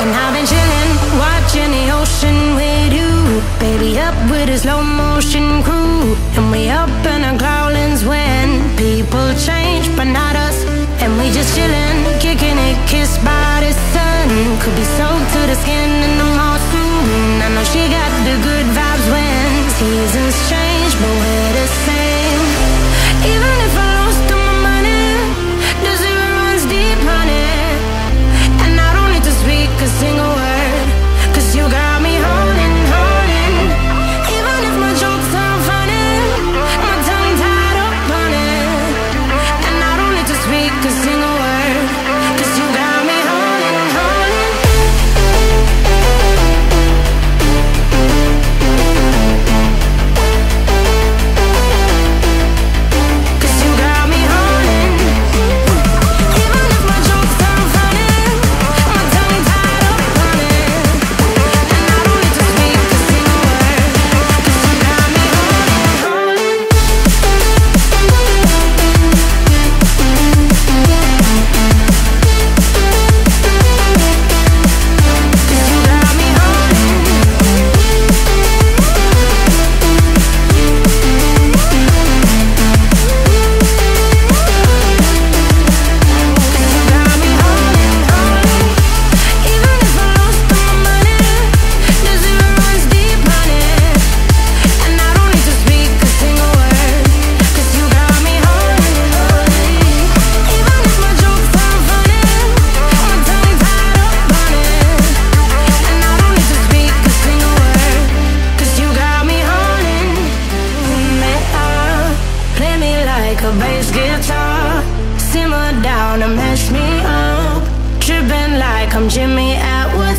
And I've been chilling, watching the ocean with you. Baby, up with a slow motion crew. And we up in our growlings when people change, but not us. And we just chilling, kicking it, kissed by the sun. Could be soaked to the skin in the monsoon. I know she got. sing this guitar. Simmer down and mess me up. Tripping like I'm Jimmy Atwood